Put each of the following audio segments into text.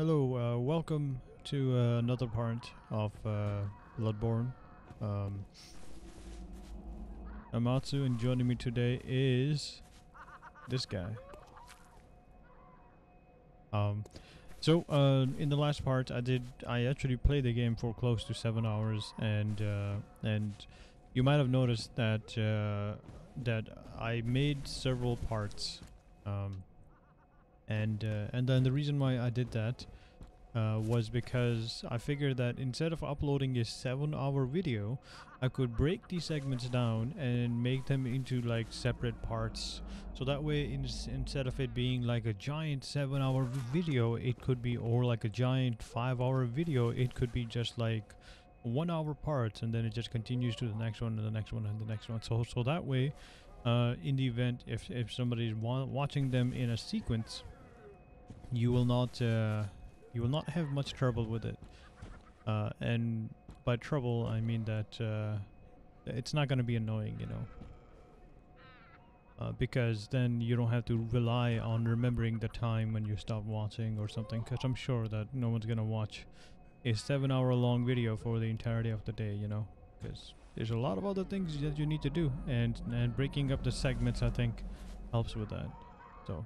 Hello, uh, welcome to uh, another part of uh, Bloodborne. Um, Amatsu, and joining me today is this guy. Um, so uh, in the last part, I did I actually played the game for close to seven hours, and uh, and you might have noticed that uh, that I made several parts. Um, and uh, and then the reason why I did that uh, was because I figured that instead of uploading a seven-hour video, I could break these segments down and make them into like separate parts. So that way, in, instead of it being like a giant seven-hour video, it could be or like a giant five-hour video, it could be just like one-hour parts, and then it just continues to the next one and the next one and the next one. So so that way. Uh, in the event if, if somebody's wa watching them in a sequence you will not uh, you will not have much trouble with it. Uh, and by trouble, I mean that uh, it's not going to be annoying, you know. Uh, because then you don't have to rely on remembering the time when you stop watching or something. Because I'm sure that no one's going to watch a seven hour long video for the entirety of the day, you know. Because there's a lot of other things that you need to do. And, and breaking up the segments, I think, helps with that. So,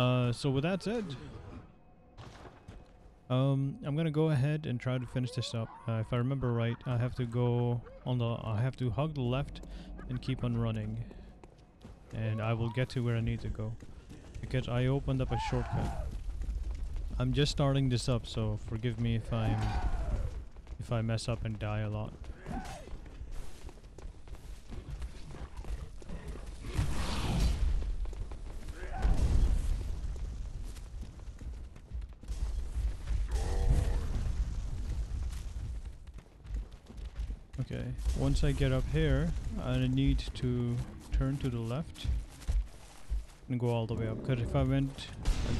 uh, so with that said, um, I'm gonna go ahead and try to finish this up. Uh, if I remember right, I have to go on the, I have to hug the left and keep on running. And I will get to where I need to go. Because I opened up a shortcut. I'm just starting this up, so forgive me if I'm, if I mess up and die a lot. Once I get up here, I need to turn to the left and go all the way up. Because if I went,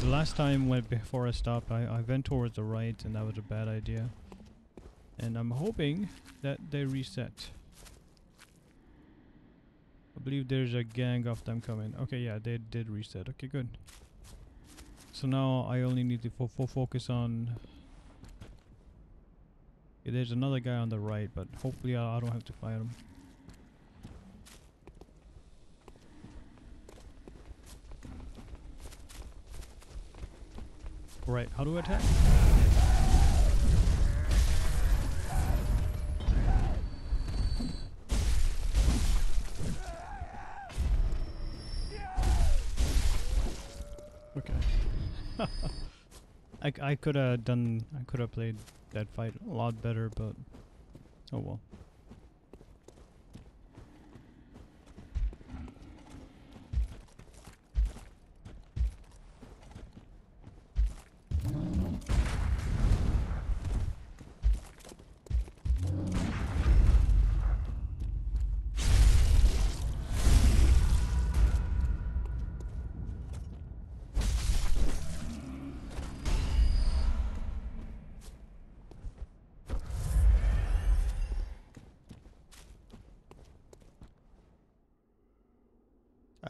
the last time when before I stopped, I, I went towards the right and that was a bad idea. And I'm hoping that they reset. I believe there's a gang of them coming. Okay, yeah, they did reset. Okay, good. So now I only need to fo fo focus on There's another guy on the right, but hopefully I, I don't have to fight him. Right, how do I attack? Okay. I, I could have done, I could have played that fight a lot better, but oh well.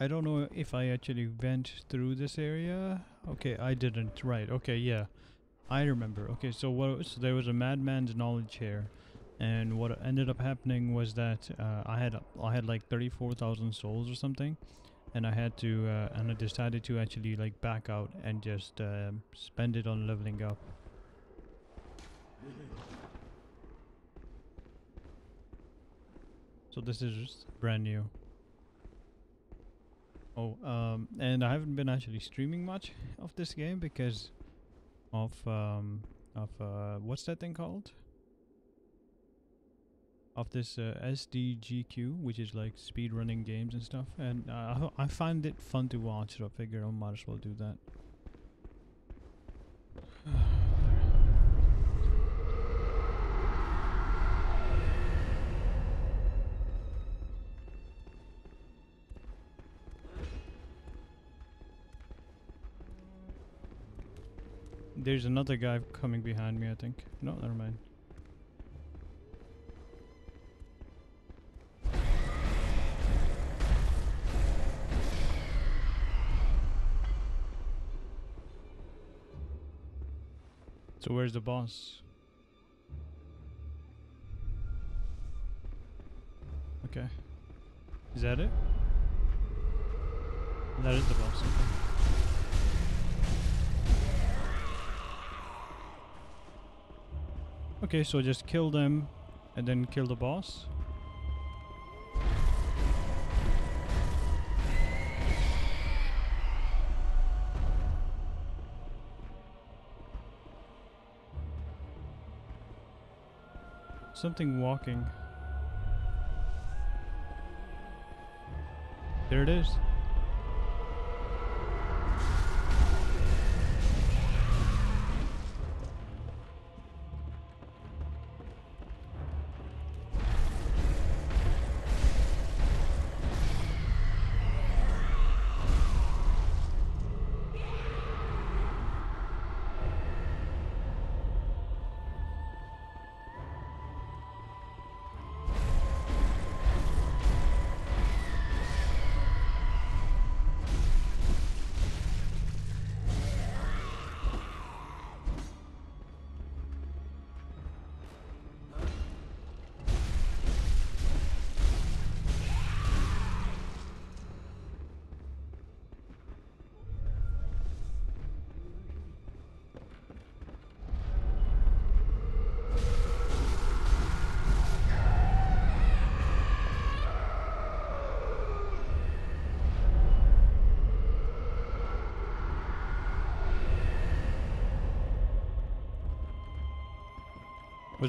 I don't know if I actually went through this area. Okay, I didn't. Right. Okay, yeah. I remember. Okay, so what so there was a madman's knowledge here. And what ended up happening was that uh, I had I had like 34,000 souls or something and I had to uh, and I decided to actually like back out and just uh, spend it on leveling up. So this is brand new. Oh, um, and I haven't been actually streaming much of this game because of um, of uh, what's that thing called? Of this uh, SGDQ, which is like speed running games and stuff, and uh, I find it fun to watch, so I figure I might as well do that. There's another guy coming behind me, I think. No, never mind. So where's the boss? Okay. Is that it? That is the boss. Okay. Okay, so just kill them and then kill the boss. Something walking. There it is.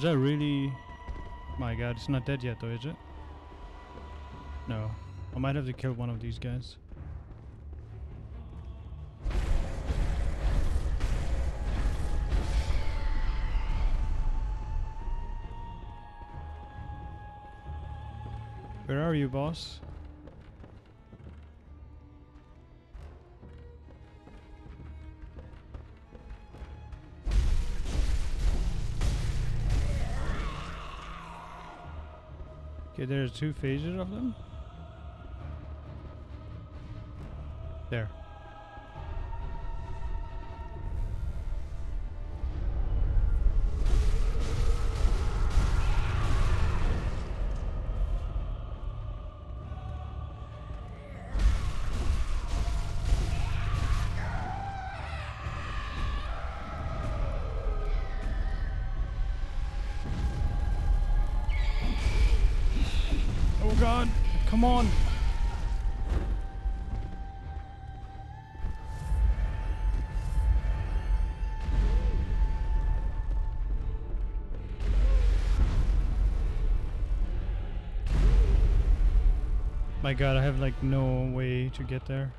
Was that really... My god, it's not dead yet though, is it? No. I might have to kill one of these guys. Where are you, boss? Okay, there's two phases of them. There. Come on. My god, I have like no way to get there.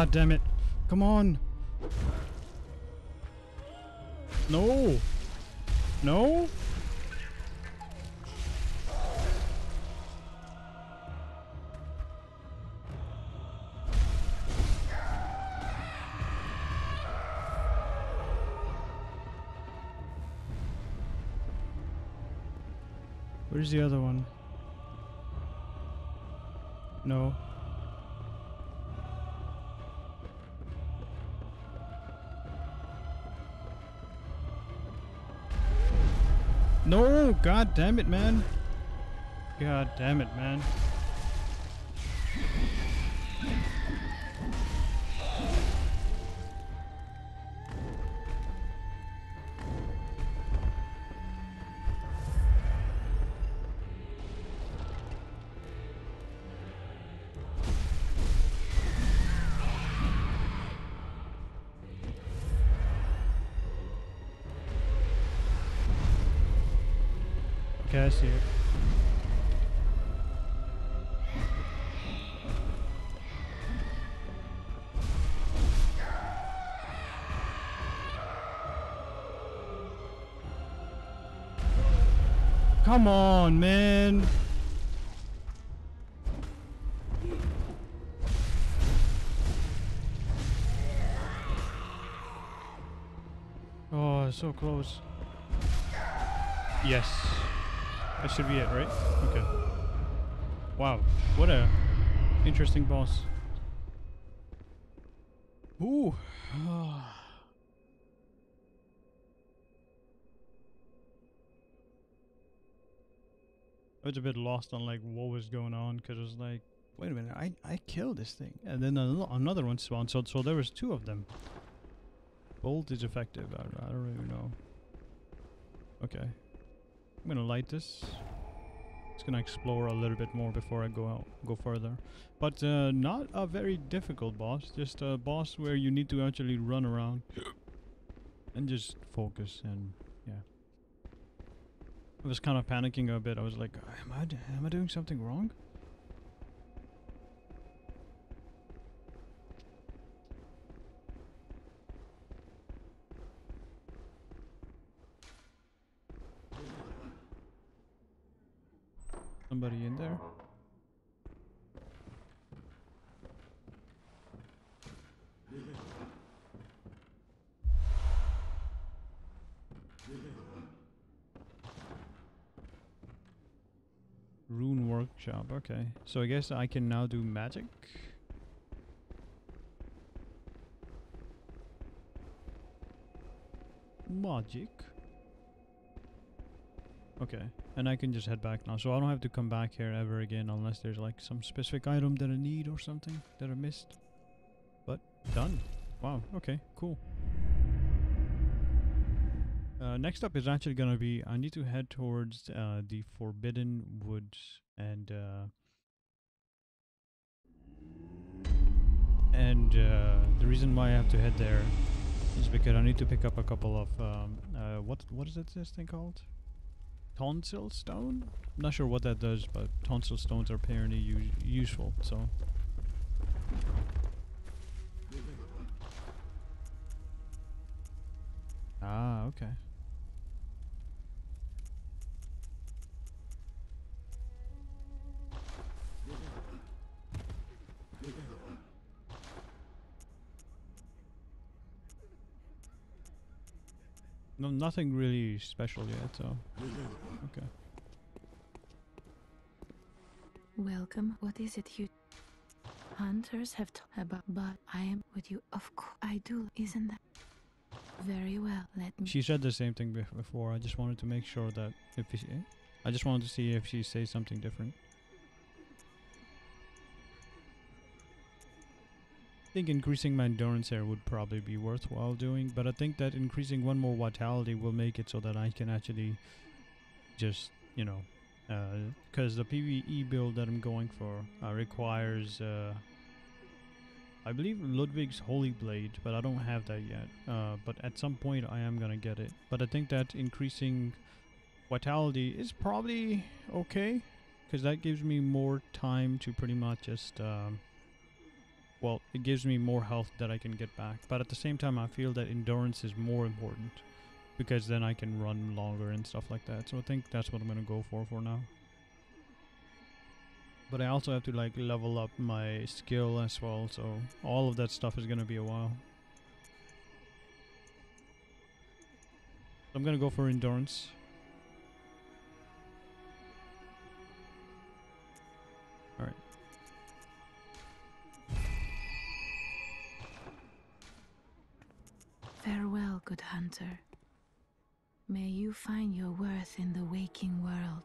God damn it. Come on. No. No. Where's the other one? No. God damn it, man! God damn it, man. chest here. Come on, man. Oh, so close. Yes. That should be it, right? Okay. Wow. What a interesting boss. Ooh. I was a bit lost on like what was going on because it was like, wait a minute, I I killed this thing, and then another one spawned. So so there was two of them. Bolt is effective. I, I don't really know. Okay, I'm gonna light this. It's gonna explore a little bit more before I go out, go further. But uh, not a very difficult boss. Just a boss where you need to actually run around and just focus and yeah. I was kind of panicking a bit. I was like, am I am I doing something wrong? Somebody in there? Rune workshop, okay. So I guess I can now do magic. Magic. Okay, and I can just head back now. So I don't have to come back here ever again unless there's like some specific item that I need or something that I missed. But done. Wow, okay, cool. Uh, next up is actually gonna be I need to head towards uh, the Forbidden Woods and uh, and uh, the reason why I have to head there is because I need to pick up a couple of um, uh, what what is it this thing called? Tonsil stone? I'm not sure what that does, but tonsil stones are apparently useful. So ah okay. No, nothing really special yet. So okay. Welcome. What is it you hunters have talked about? But I am with you. Of course, I do. Isn't that very well? Let me. She said the same thing before. I just wanted to make sure that if she, I just wanted to see if she says something different. I think increasing my endurance here would probably be worthwhile doing, but I think that increasing one more vitality will make it so that I can actually just, you know, because the PvE build that I'm going for uh, requires, uh, I believe Ludwig's Holy Blade, but I don't have that yet. Uh, but at some point I am gonna get it. But I think that increasing vitality is probably okay, because that gives me more time to pretty much just. Um, well, it gives me more health that I can get back. But at the same time, I feel that endurance is more important because then I can run longer and stuff like that. So I think that's what I'm gonna go for for now. But I also have to like level up my skill as well. So all of that stuff is gonna be a while. I'm gonna go for endurance. Good hunter. May you find your worth in the waking world.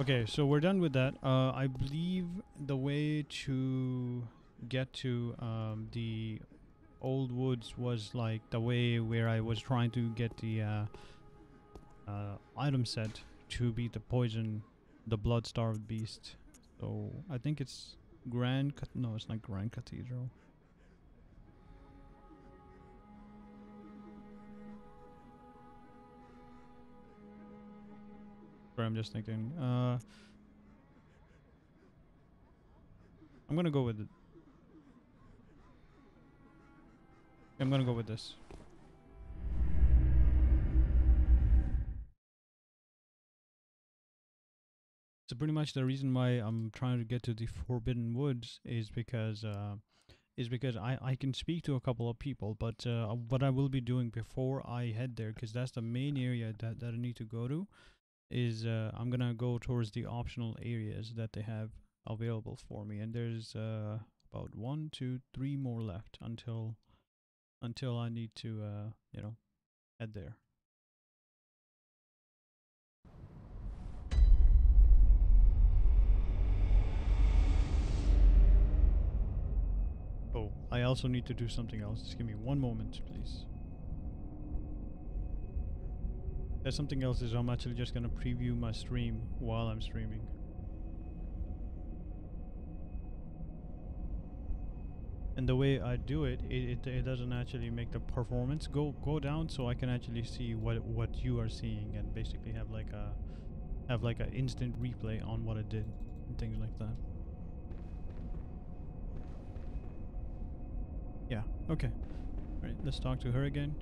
Okay, so we're done with that. Uh, I believe the way to get to um, the old woods was like the way where I was trying to get the uh, uh, item set to beat the poison, the blood starved beast. So I think it's Grand. No, it's not Grand Cathedral. Sorry, I'm just thinking. Uh, I'm gonna go with it. I'm gonna go with this. So pretty much the reason why I'm trying to get to the Forbidden Woods is because uh, is because I I can speak to a couple of people, but uh, what I will be doing before I head there, because that's the main area that that I need to go to, is uh, I'm gonna go towards the optional areas that they have available for me, and there's uh, about one, two, three more left until until I need to uh, you know head there. Oh, I also need to do something else. Just give me one moment, please. There's something else is I'm actually just gonna preview my stream while I'm streaming. And the way I do it, it, it, it doesn't actually make the performance go go down, so I can actually see what what you are seeing and basically have like a have like an instant replay on what I did and things like that. Yeah. Okay. Right. Let's talk to her again.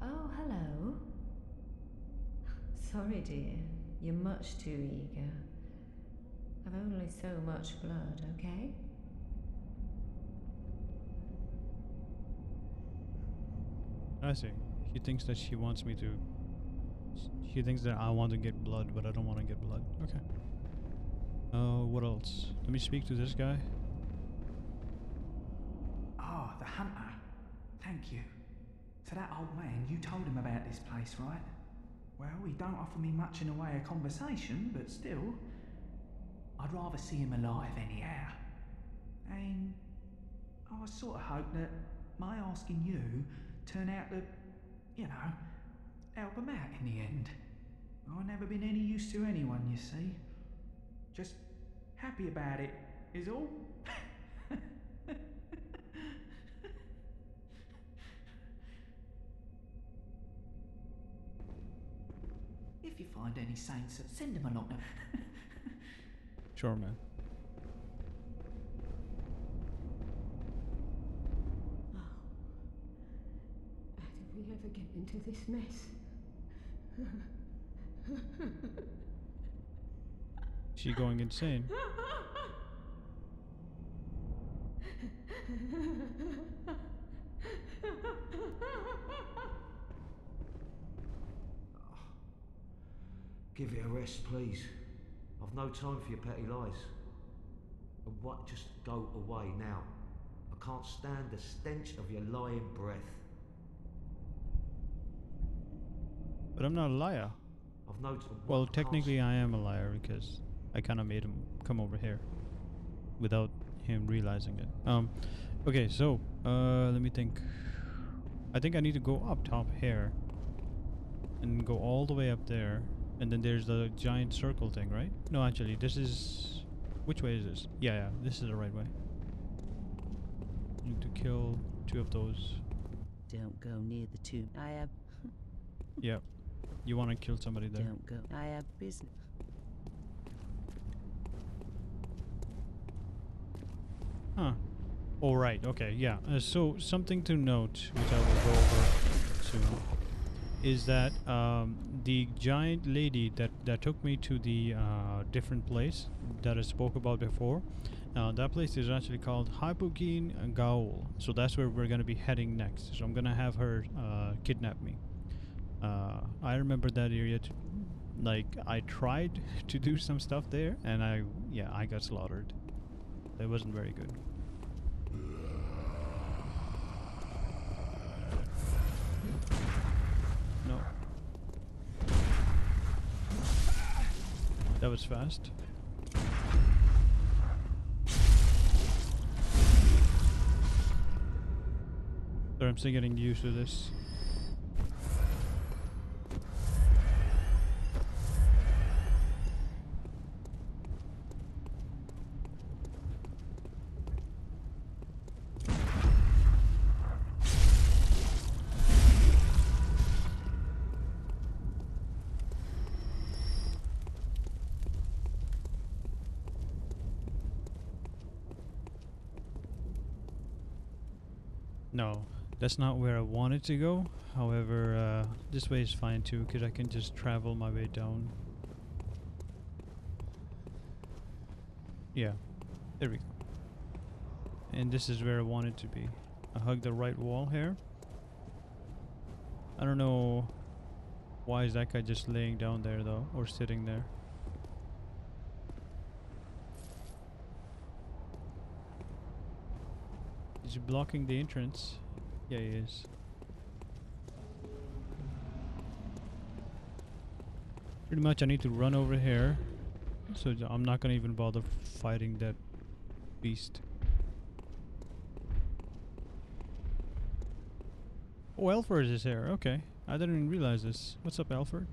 Oh, hello. Sorry, dear. You're much too eager. I've only so much blood, okay? I see. She thinks that she wants me to. She thinks that I want to get blood, but I don't want to get blood. Okay. Uh, what else? Let me speak to this guy. Ah, the hunter. Thank you. So that old man, you told him about this place, right? Well, he don't offer me much in the way of conversation, but still, I'd rather see him alive anyhow. And I sort of hope that my asking you turn out to, you know, help him out in the end. I've never been any use to anyone, you see. Just happy about it, is all. find any saints, send them along. Sure, man. Oh. How did we ever get into this mess? She going insane. Give it a rest, please. I've no time for your petty lies. And what? Just go away now. I can't stand the stench of your lying breath. But I'm not a liar. I've no. Well. Technically, I am a liar because I kind of made him come over here without him realizing it. Um, okay, so uh, let me think. I think I need to go up top here and go all the way up there, and then there's the giant circle thing, right? No, actually, this is which way is this? Yeah, yeah, this is the right way. Need to kill two of those. Don't go near the tomb. I have. Yeah, you want to kill somebody there. Don't go. I have business. Huh. All right. Okay. Yeah. Uh, so something to note, which I will go over is that um, the giant lady that that took me to the uh, different place that I spoke about before. Uh, that place is actually called Hypogean Gaol. So that's where we're gonna be heading next. So I'm gonna have her uh, kidnap me. Uh, I remember that area. Like I tried to do some stuff there, and I yeah I got slaughtered. It wasn't very good. No. That was fast. Sorry, I'm still getting used to this. No, that's not where I wanted to go. However, uh, this way is fine too, because I can just travel my way down. Yeah, there we go. and this is where I want it to be. I hug the right wall here. I don't know why is that guy just laying down there though, or sitting there. Is he blocking the entrance? Yeah, he is. Pretty much I need to run over here. So I'm not gonna even bother fighting that beast. Oh, Alfred is here. Okay. I didn't even realize this. What's up, Alfred?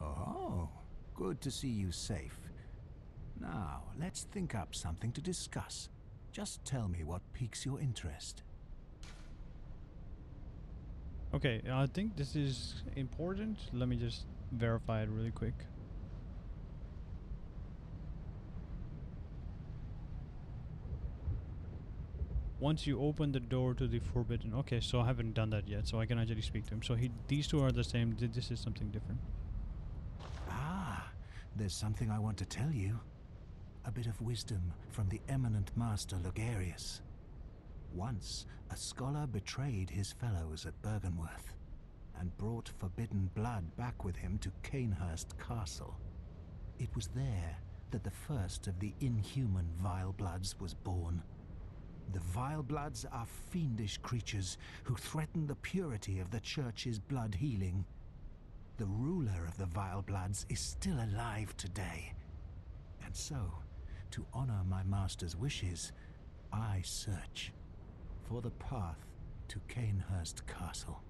Oh, good to see you safe. Now, let's think up something to discuss. Just tell me what piques your interest. Okay, I think this is important. Let me just verify it really quick. Once you open the door to the forbidden, okay, so I haven't done that yet, so I can actually speak to him. So he, these two are the same. This is something different. Ah, there's something I want to tell you. A bit of wisdom from the eminent master Logarius. Once, a scholar betrayed his fellows at Byrgenwerth and brought forbidden blood back with him to Cainhurst Castle. It was there that the first of the inhuman Vile Bloods was born. The Vile Bloods are fiendish creatures who threaten the purity of the Church's blood healing. The ruler of the Vile Bloods is still alive today. And so, to honor my master's wishes, I search for the path to Cainhurst Castle.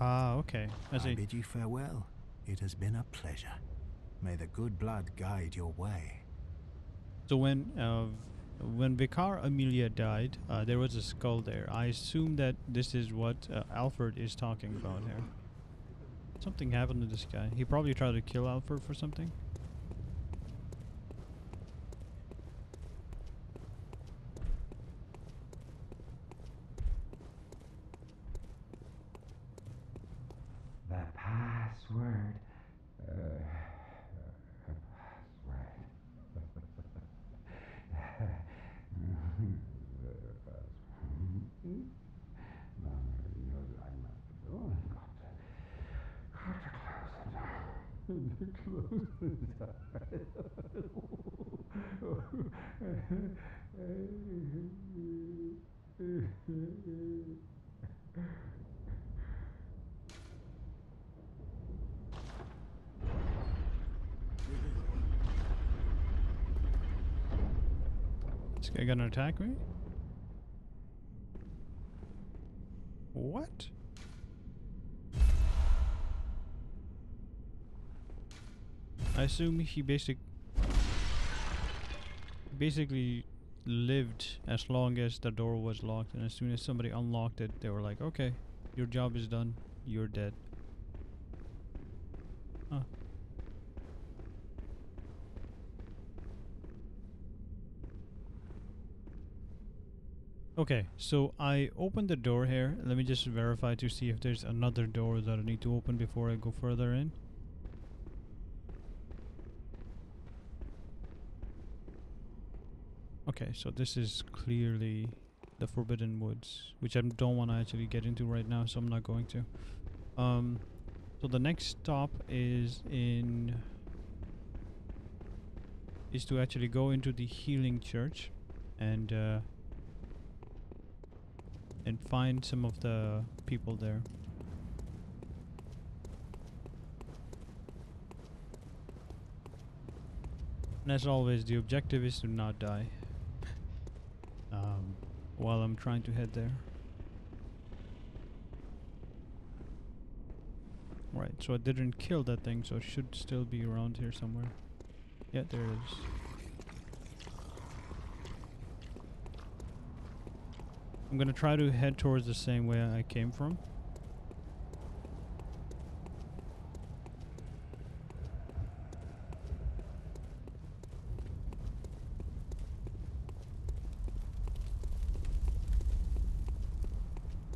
Ah, okay. I I bid you farewell. It has been a pleasure. May the good blood guide your way. So when uh, when Vicar Amelia died, uh, there was a skull there. I assume that this is what uh, Alfred is talking about here. Something happened to this guy. He probably tried to kill Alfred for something. The password. Uh, the password. Mama, you know that I'm not the door. Got to, got to down. This guy gonna attack me? What? I assume he basic basically lived as long as the door was locked and as soon as somebody unlocked it they were like okay your job is done you're dead huh. Okay, so I opened the door here. Let me just verify to see if there's another door that I need to open before I go further in. Okay, so this is clearly the Forbidden Woods, which I don't want to actually get into right now, so I'm not going to. Um, so the next stop is in is to actually go into the Healing Church, and uh, and find some of the people there. And as always, the objective is to not die. While I'm trying to head there. Right, so I didn't kill that thing, so it should still be around here somewhere. Yeah, there it is. I'm gonna try to head towards the same way I came from.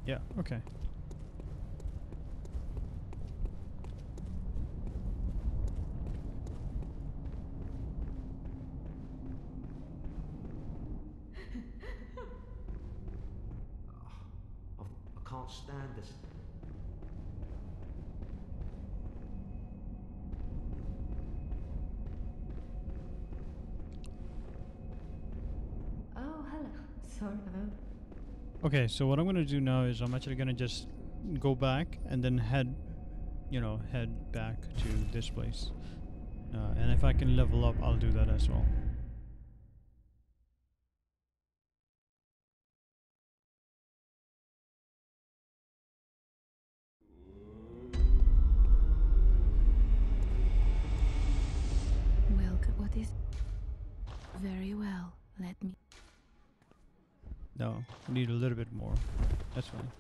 Yeah, okay. Okay, so what I'm gonna do now is I'm actually gonna just go back and then head, you know, head back to this place. Uh, and if I can level up, I'll do that as well. Need a little bit more. That's fine.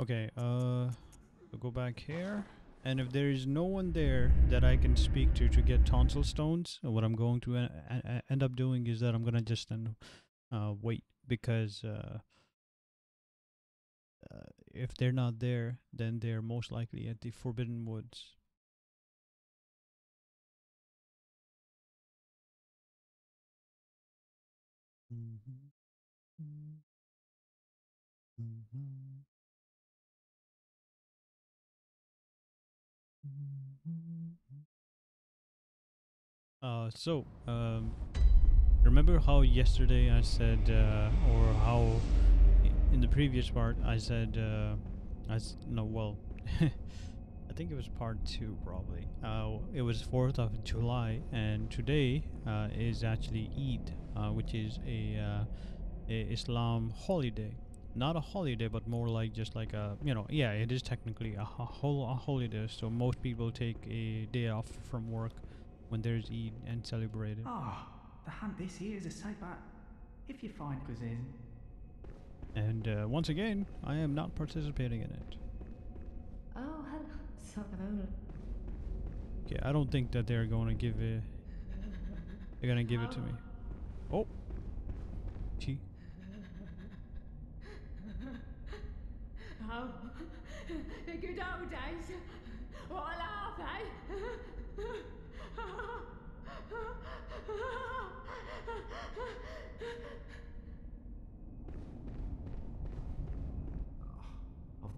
Okay, uh, we'll go back here. And if there is no one there that I can speak to to get tonsil stones, uh, what I'm going to en- end up doing is that I'm gonna just then uh, wait because uh, uh, if they're not there, then they're most likely at the Forbidden Woods. Uh, so, um, remember how yesterday I said, uh, or how in the previous part I said, uh, I no, well, I think it was part two probably. Uh, it was 4th of July, and today uh, is actually Eid, uh, which is a, uh, a Islam holiday. Not a holiday, but more like just like a, you know, yeah, it is technically a, ho- a holiday. So most people take a day off from work when there's Eid and celebrated. it. Ah, the hunt this year is a safe, but if you find cuisine, And uh, once again, I am not participating in it. Oh, hello. Sorry, Okay, I don't think that they're going to give it. They're gonna give it to me. Oh, she. Oh, the good old days. What a laugh, eh? I've,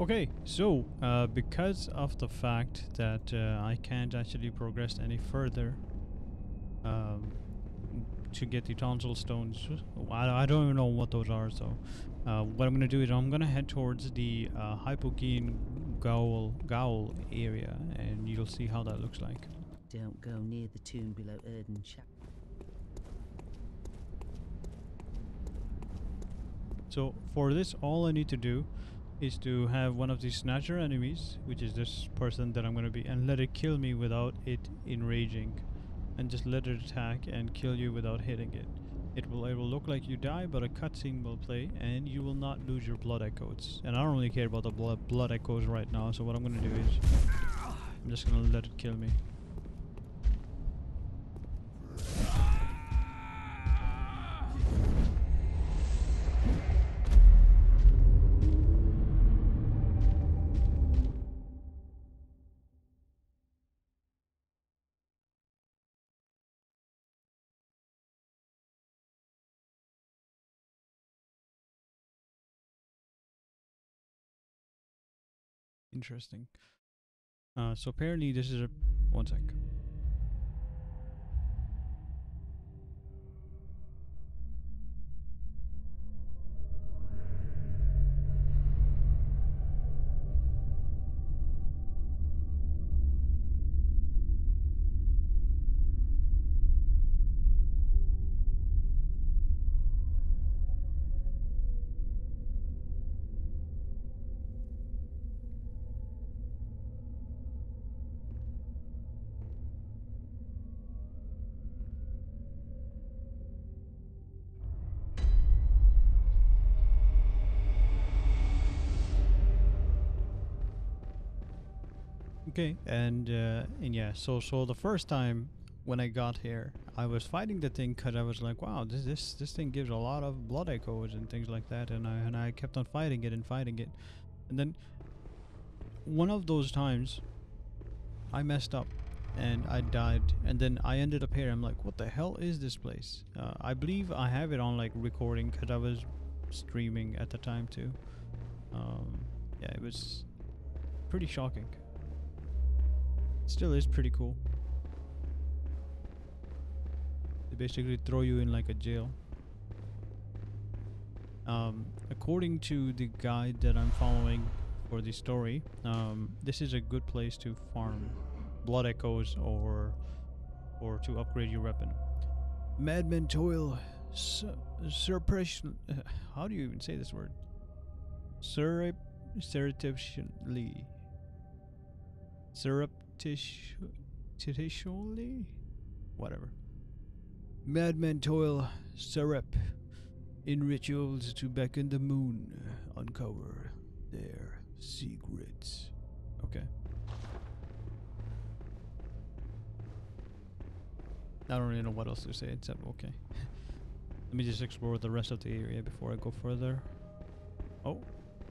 Okay, so uh, because of the fact that uh, I can't actually progress any further um, to get the tonsil stones, I, I don't even know what those are. So, uh, what I'm gonna do is I'm gonna head towards the uh, Hypogean Gaol Gaol area, and you'll see how that looks like. Don't go near the tomb below Oedon Chapel. So for this, all I need to do is to have one of these snatcher enemies, which is this person that I'm going to be, and let it kill me without it enraging, and just let it attack and kill you without hitting it. It will it will look like you die, but a cutscene will play, and you will not lose your blood echoes. And I don't really care about the blood blood echoes right now. So what I'm going to do is, I'm just going to let it kill me. Interesting. Uh, so apparently this is a one sec. Okay, and uh, and yeah, so so the first time when I got here, I was fighting the thing because I was like, wow, this this this thing gives a lot of blood echoes and things like that, and I and I kept on fighting it and fighting it, and then one of those times, I messed up, and I died, and then I ended up here. I'm like, what the hell is this place? Uh, I believe I have it on like recording because I was streaming at the time too. Um, yeah, it was pretty shocking. Still is pretty cool. They basically throw you in like a jail. Um, according to the guide that I'm following for the story, um, this is a good place to farm blood echoes or or to upgrade your weapon. Madman toil, su- suppression. how do you even say this word? Surrep Surreptitiously? Whatever. Madmen toil syrup in rituals to beckon the moon, uncover their secrets. Okay. I don't really know what else to say except okay. Let me just explore the rest of the area before I go further. Oh,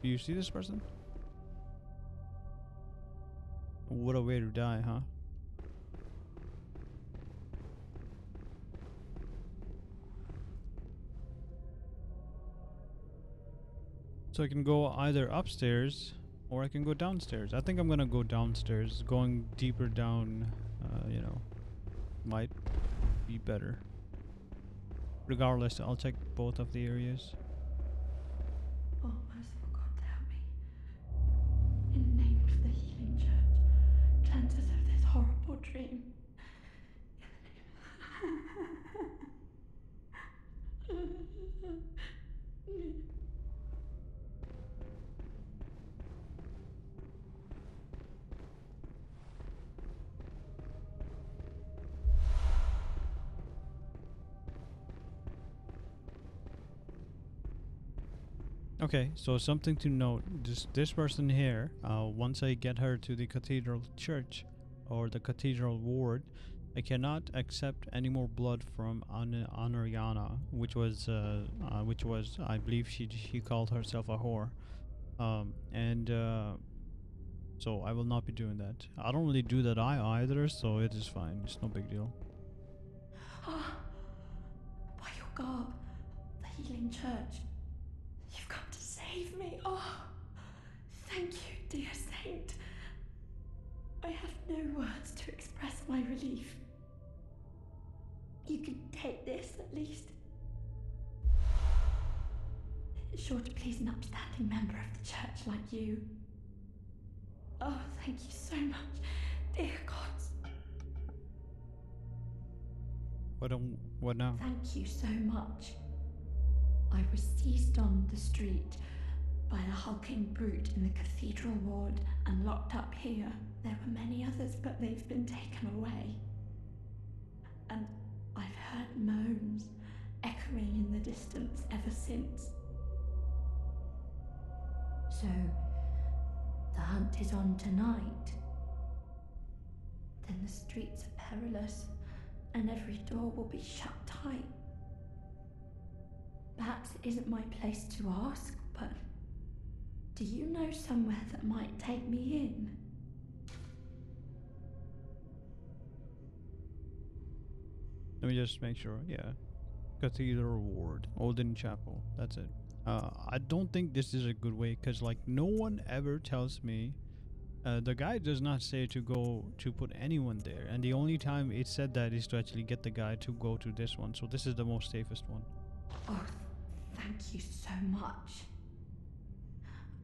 do you see this person? What a way to die, huh? So I can go either upstairs or I can go downstairs. I think I'm gonna go downstairs. Going deeper down, uh, you know, might be better. Regardless, I'll check both of the areas. Oh, Okay, so something to note: this this person here, uh, once I get her to the cathedral church or the cathedral ward, I cannot accept any more blood from An- which was uh, uh, which was I believe she she called herself a whore, um, and uh, so I will not be doing that. I don't really do that I either, so it is fine. It's no big deal. By your garb, the healing church, you've come to save me. Oh, thank you, dear saint. I have no words to express my relief. You can take this at least. It's sure to please an upstanding member of the church like you. Oh, thank you so much, dear gods. What um, what now? Thank you so much. I was seized on the street by the hulking brute in the cathedral ward and locked up here. There were many others, but they've been taken away. And I've heard moans echoing in the distance ever since. So, the hunt is on tonight. Then the streets are perilous and every door will be shut tight. Perhaps it isn't my place to ask, but do you know somewhere that might take me in? Let me just make sure. Yeah, Cathedral Ward, Oedon Chapel. That's it. Uh, I don't think this is a good way because like no one ever tells me. Uh, the guy does not say to go to put anyone there, and the only time it said that is to actually get the guy to go to this one. So this is the most safest one. Oh, thank you so much.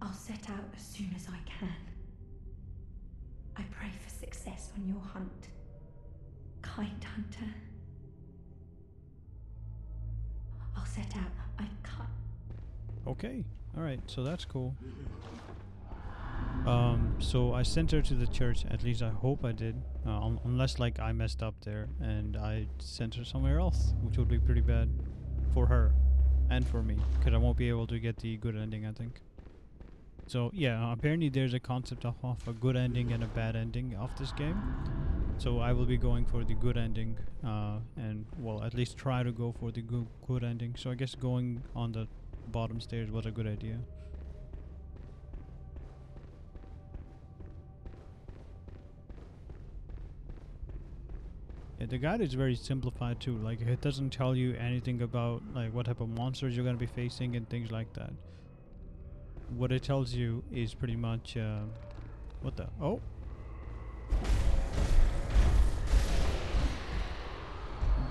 I'll set out as soon as I can. I pray for success on your hunt, kind hunter. I'll set out. I can't. Okay. All right. So that's cool. Um. So I sent her to the church. At least I hope I did. Uh, un- unless like I messed up there and I sent her somewhere else, which would be pretty bad for her and for me, because I won't be able to get the good ending. I think. So yeah, apparently there's a concept of, of a good ending and a bad ending of this game. So I will be going for the good ending, uh, and well, at least try to go for the good good ending. So I guess going on the bottom stairs was a good idea. Yeah, the guide is very simplified too. Like it doesn't tell you anything about like what type of monsters you're gonna be facing and things like that. What it tells you is pretty much uh, what the oh.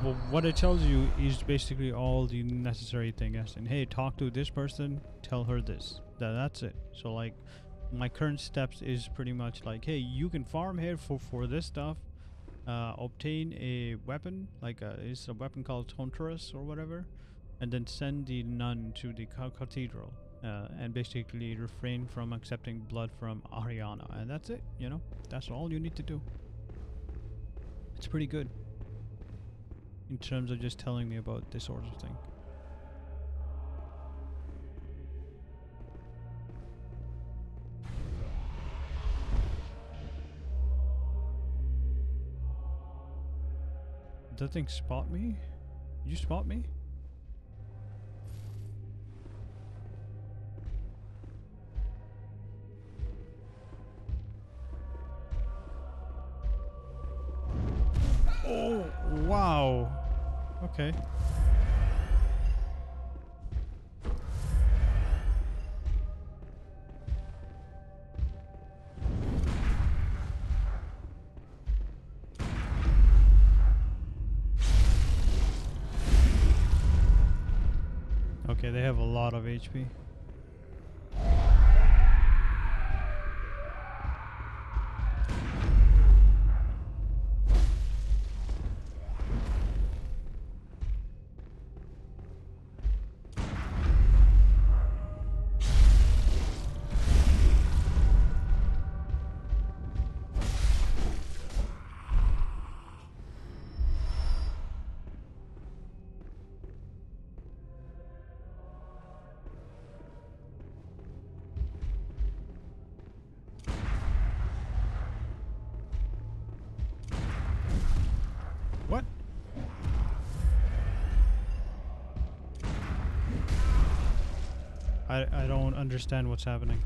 Well, what it tells you is basically all the necessary thing. As in, hey, talk to this person, tell her this. That that's it. So like, my current steps is pretty much like, hey, you can farm here for for this stuff uh, obtain a weapon, like a, it's a weapon called Tonitrus or whatever, and then send the nun to the ca- cathedral, uh, and basically refrain from accepting blood from Arianna, and that's it. You know, that's all you need to do. It's pretty good in terms of just telling me about this sort of thing. Did that thing spot me? You spot me? Wow. Okay. Okay, they have a lot of HP. I I don't understand what's happening.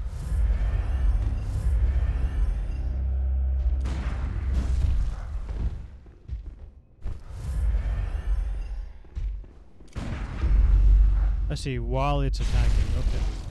I see, while it's attacking, okay.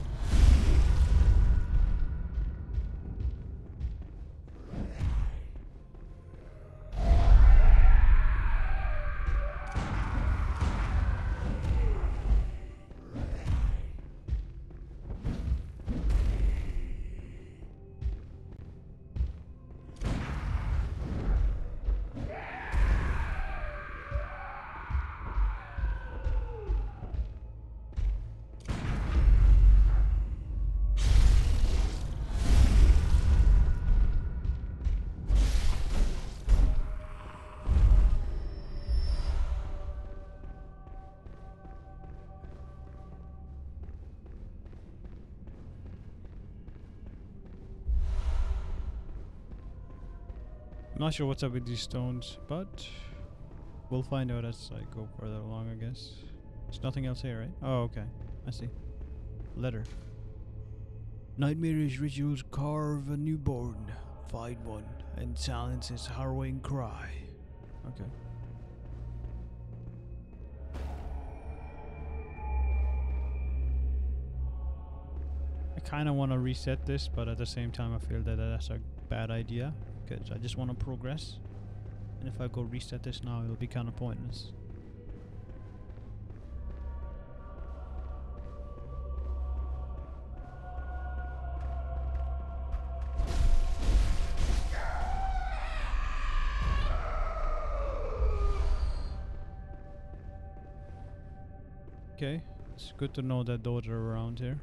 I'm not sure what's up with these stones, but we'll find out as I go further along, I guess. There's nothing else here, right? Oh, okay. I see. Letter. Nightmarish rituals carve a newborn, find one, and silence his harrowing cry. Okay. I kind of want to reset this, but at the same time, I feel that that's a bad idea because I just want to progress. And if I go reset this now, it'll be kind of pointless. Okay, it's good to know that those are around here.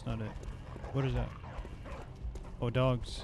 That's not it. What is that? Oh, dogs.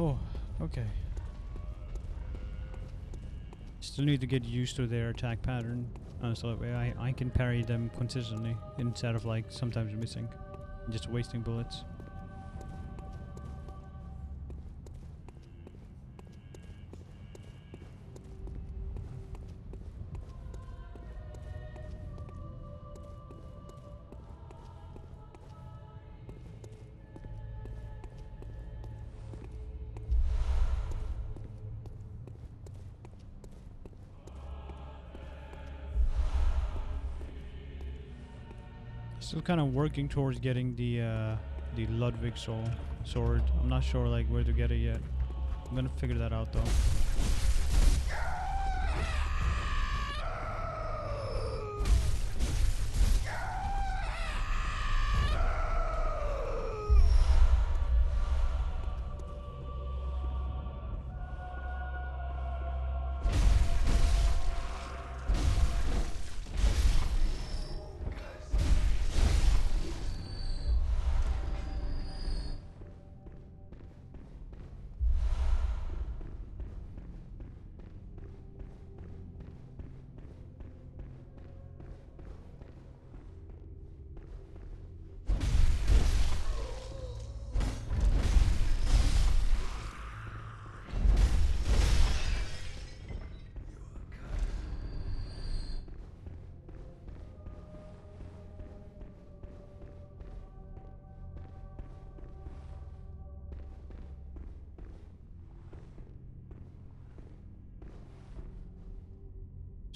Oh, okay. Still need to get used to their attack pattern, uh, so that way I, I can parry them consistently instead of like sometimes missing, just wasting bullets. Still kind of working towards getting the uh, the Ludwig soul sword. I'm not sure like where to get it yet. I'm gonna figure that out though.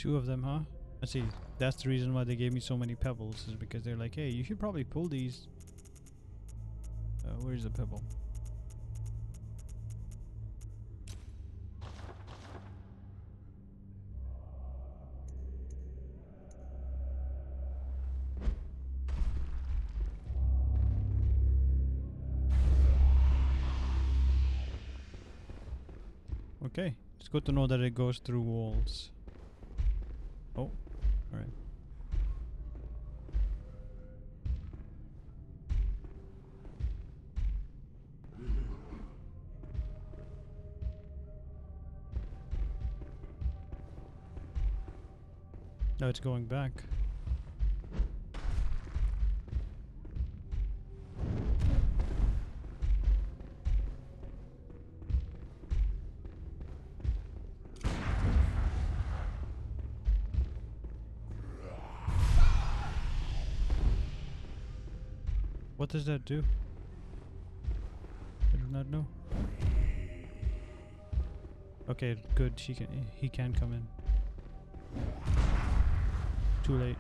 Two of them, huh? I see. That's the reason why they gave me so many pebbles, is because they're like, hey, you should probably pull these. Uh, where's the pebble? Okay, it's good to know that it goes through walls. Oh, alright. Now it's going back. Does that do? I do not know. Okay, good. She can. He can come in. Too late.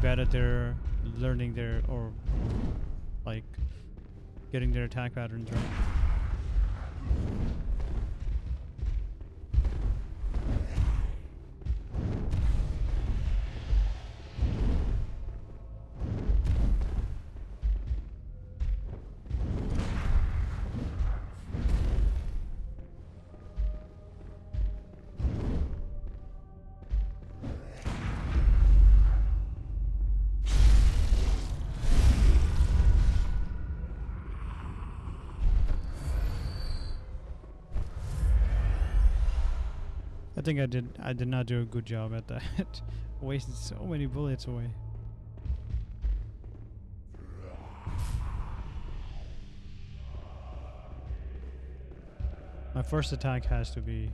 Bad at their learning their or like getting their attack patterns right. Think I did I did not do a good job at that. Wasted so many bullets away. My first attack has to be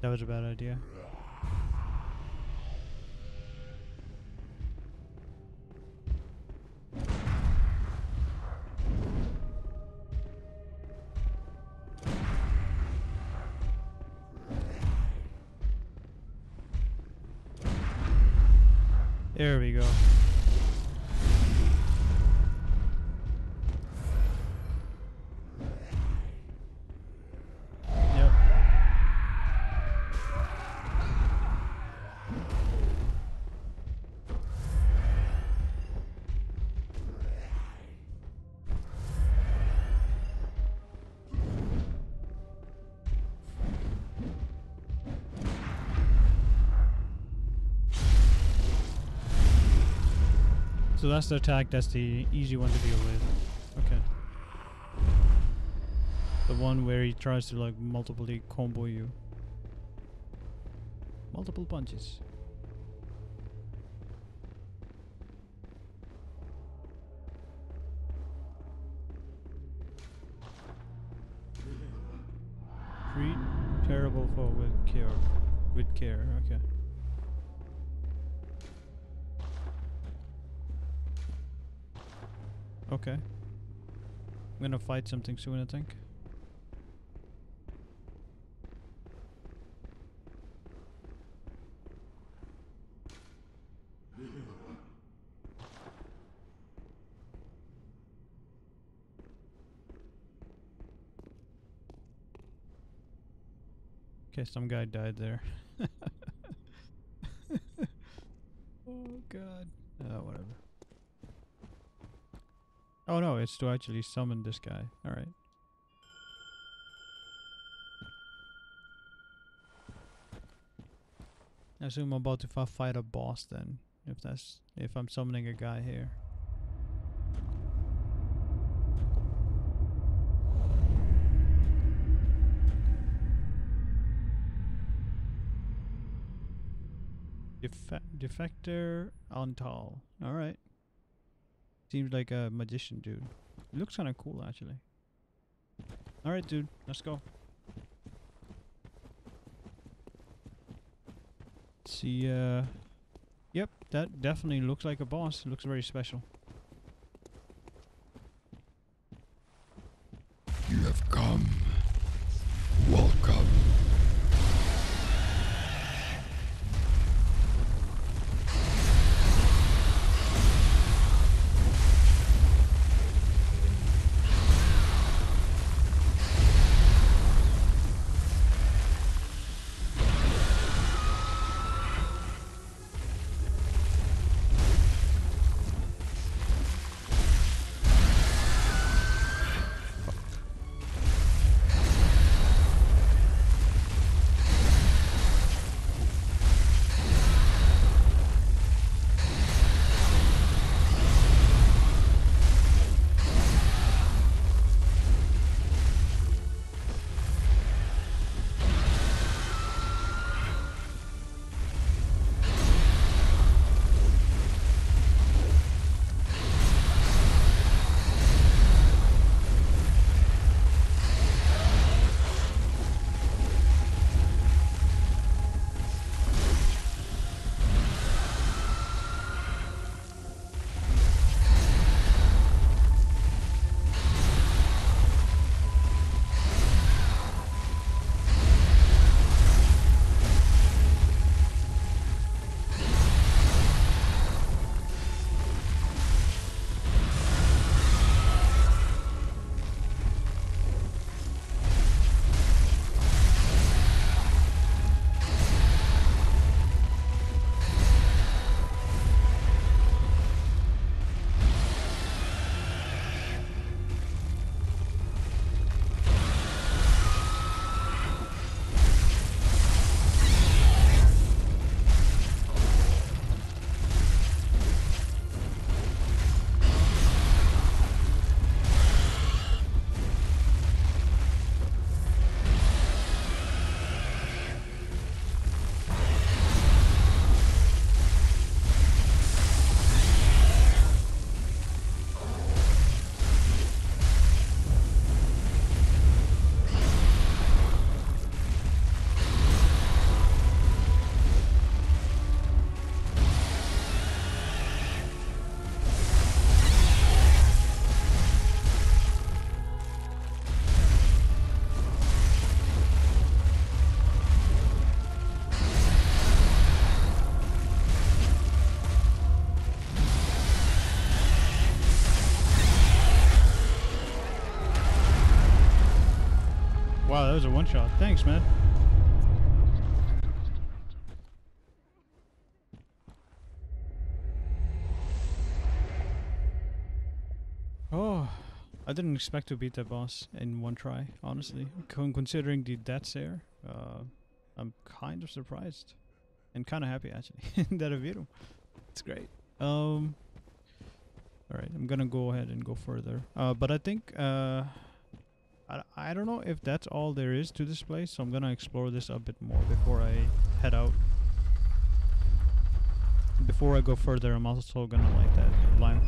That was a bad idea. There we go. That's the attack, that's the easy one to deal with. Okay. The one where he tries to like multiply combo you. Multiple punches. Okay. I'm gonna fight something soon, I think. Okay, some guy died there. oh god. Oh, whatever. Oh no, it's to actually summon this guy. Alright. I assume I'm about to fight a boss then. If that's if I'm summoning a guy here. Defe- Defector Antal. Alright. Seems like a magician dude. Looks kind of cool actually. Alright dude, let's go. See, uh... Yep, that definitely looks like a boss. looks very special. That was a one shot. Thanks, man. Oh, I didn't expect to beat that boss in one try, honestly. Con- considering the deaths there, uh, I'm kind of surprised. And kind of happy, actually, that I beat him. It's great. Um, Alright, I'm gonna go ahead and go further. Uh, but I think, uh, I, I don't know if that's all there is to this place, so I'm gonna explore this a bit more before I head out. Before I go further, I'm also gonna light that lime.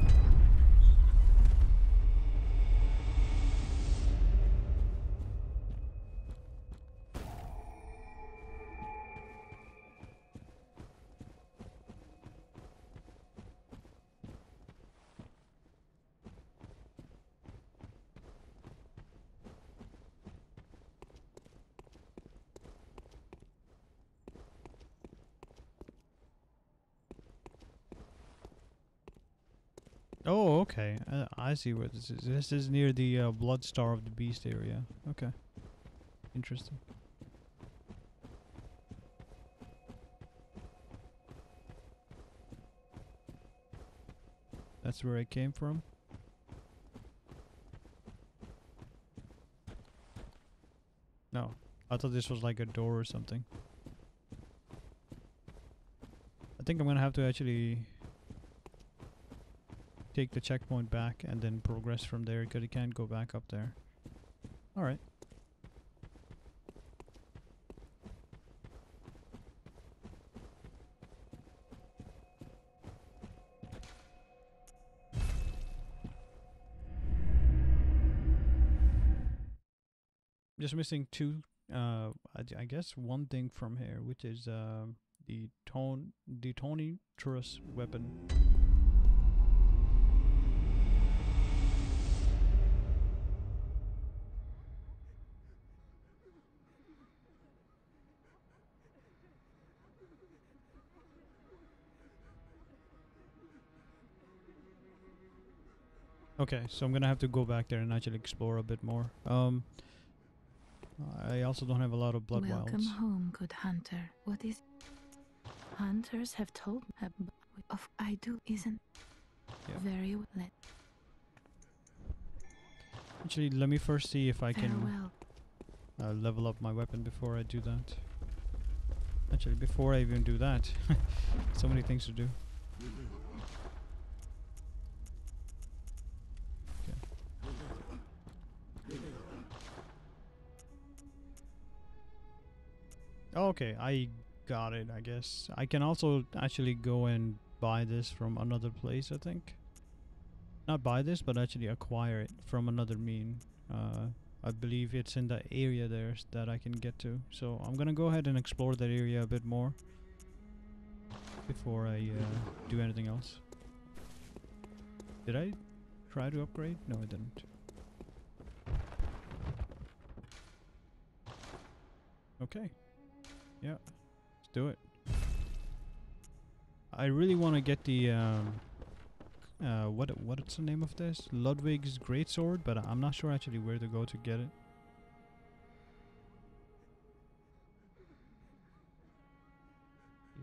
I see where this is. This is near the uh, Blood-starved Beast area. Okay. Interesting. That's where I came from. No. I thought this was like a door or something. I think I'm gonna have to actually take the checkpoint back and then progress from there because you can't go back up there. Alright. Just missing two, uh, I guess one thing from here, which is uh, the tone, the Tony Truss weapon. Okay, so I'm gonna have to go back there and actually explore a bit more. Um, I also don't have a lot of blood Welcome wilds. home, good hunter. What is. Hunters have told me. Of I do, isn't. Yeah. Very well. Let Actually, let me first see if I can uh, level up my weapon before I do that. Actually, before I even do that, so many things to do. Okay, I got it, I guess. I can also actually go and buy this from another place, I think. Not buy this, but actually acquire it from another mean. Uh, I believe it's in the area there that I can get to. So I'm gonna go ahead and explore that area a bit more before I uh, do anything else. Did I try to upgrade? No, I didn't. Okay. Yeah, let's do it. I really want to get the um, uh, what what's the name of this? Ludwig's greatsword, but I'm not sure actually where to go to get it.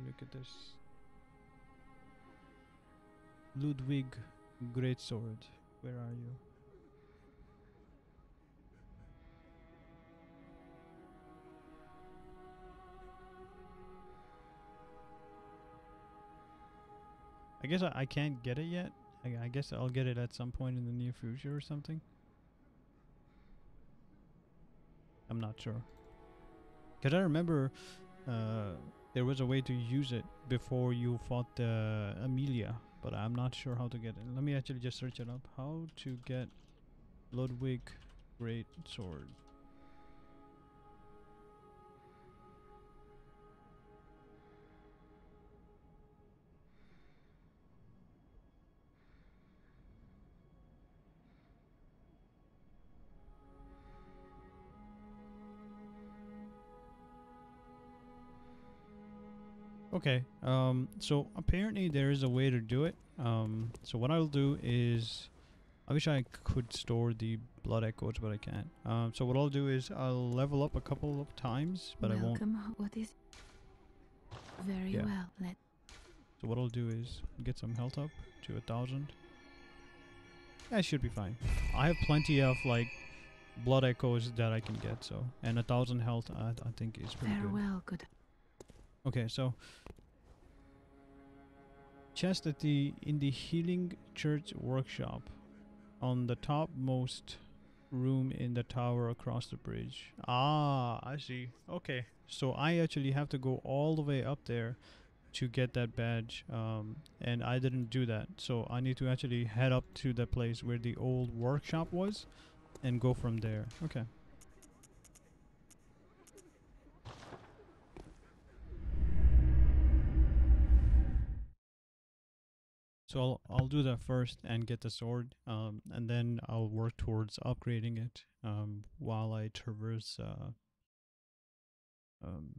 Look at this. Ludwig greatsword. Where are you? I guess I, I can't get it yet. I, I guess I'll get it at some point in the near future or something. I'm not sure. Because I remember uh, there was a way to use it before you fought uh, Amelia, but I'm not sure how to get it. Let me actually just search it up. How to get Ludwig Great Sword. Okay, um, so apparently there is a way to do it. Um, so what I'll do is I wish I could store the blood echoes, but I can't. Um, so what I'll do is I'll level up a couple of times, but I won't. Welcome. What is? Very Yeah. well. Let So what I'll do is get some health up to a thousand. That should be fine. I have plenty of like blood echoes that I can get, so and a thousand health I, I think is pretty good. farewell. Good. Okay, so the in the healing church workshop on the topmost room in the tower across the bridge. Ah, I see. Okay. So I actually have to go all the way up there to get that badge um and I didn't do that. So I need to actually head up to the place where the old workshop was and go from there. Okay. So I'll I'll do that first and get the sword, um, and then I'll work towards upgrading it, um, while I traverse. Uh, um,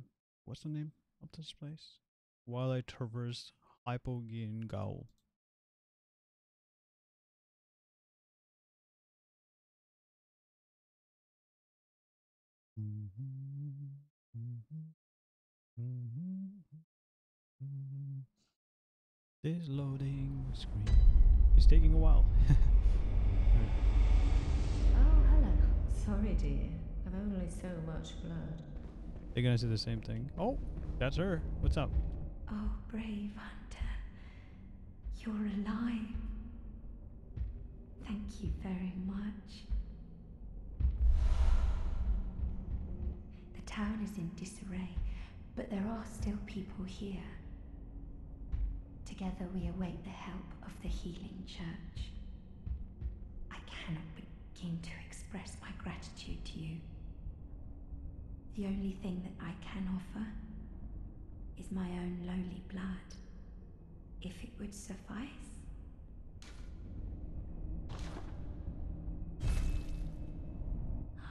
what's the name of this place? While I traverse Hypogean Gaol. This loading screen is taking a while. Oh, hello. Sorry, dear. I've only so much blood. They're gonna say the same thing. Oh, that's her. What's up? Oh, brave hunter. You're alive. Thank you very much. The town is in disarray, but there are still people here. Together we await the help of the healing church. I cannot begin to express my gratitude to you. The only thing that I can offer is my own lowly blood, if it would suffice.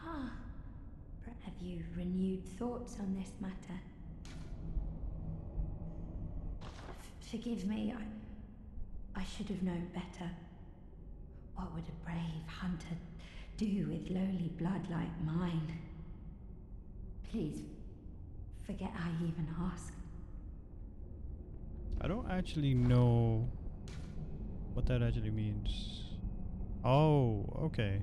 Ah, have you renewed thoughts on this matter? Forgive me, I, I should have known better. What would a brave hunter do with lowly blood like mine? Please, forget I even asked. I don't actually know what that actually means. Oh, okay.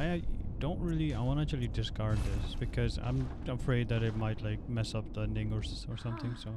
I don't really. I want to actually discard this because I'm afraid that it might like mess up the ending or or something. So